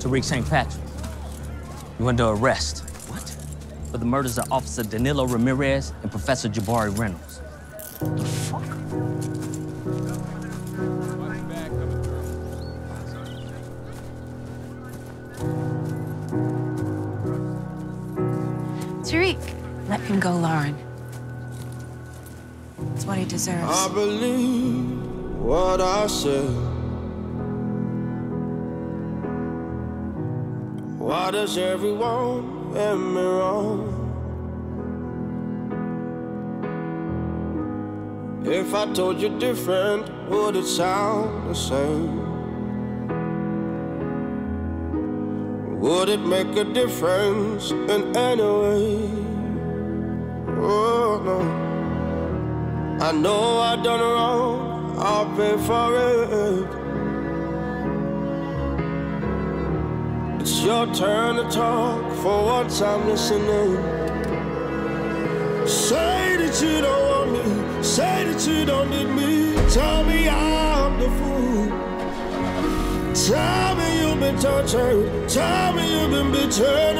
Tariq St. Patrick. You under arrest. What? For the murders of Officer Danilo Ramirez and Professor Jabari Reynolds. The fuck? Tariq, let him go, Lauren. It's what he deserves. I believe what I said. Why does everyone get me wrong? If I told you different, would it sound the same? Would it make a difference in any way? Oh no. I know I done wrong, I'll pay for it. It's your turn to talk for once I'm listening. Say that you don't want me, say that you don't need me. Tell me I'm the fool. Tell me you've been tortured, tell me you've been betrayed